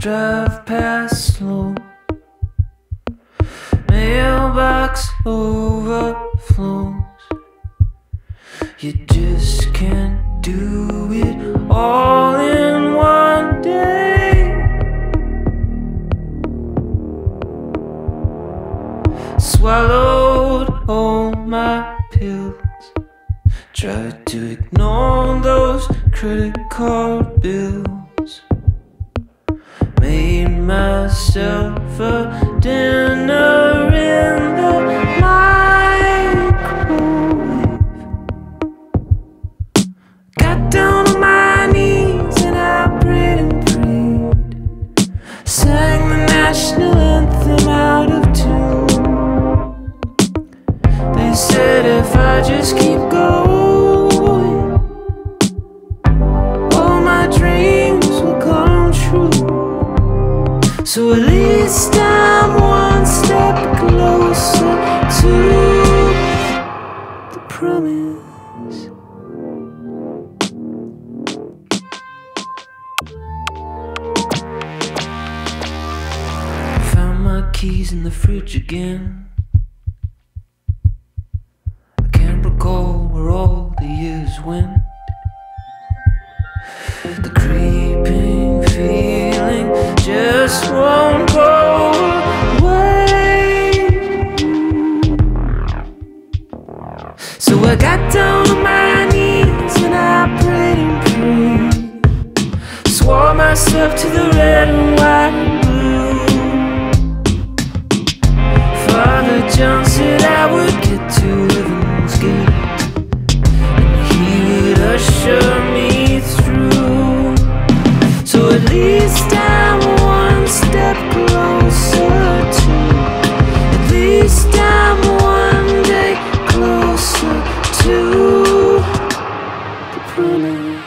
drive past slow. Mailbox overflows. You just can't do it all in one day. Swallowed all my pills. Tried to ignore those credit card bills. Myself a dinner in the microwave. Got down on my knees and I prayed and prayed. Sang the national anthem out of tune. They said if I just keep going, So at least I'm one step closer to the promise. Found my keys in the fridge again. I can't recall where all the years went. The creeping feeling just won't go away. So I got down on my knees and I prayed and prayed. Swore myself to the red and white and blue. Father John said I would get to heaven's gate least I'm one step closer to. At least I'm one day closer to the promise.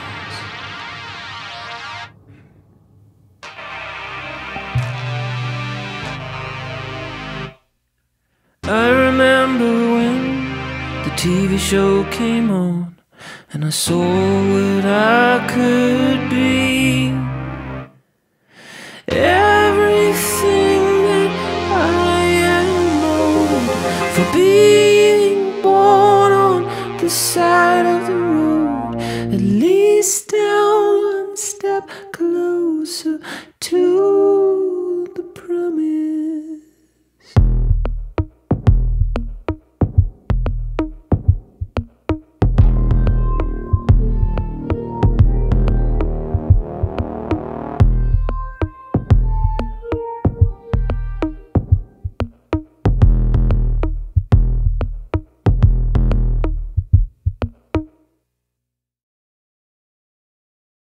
I remember when the TV show came on and I saw what I could being born on the side of the road. At least I'm one step closer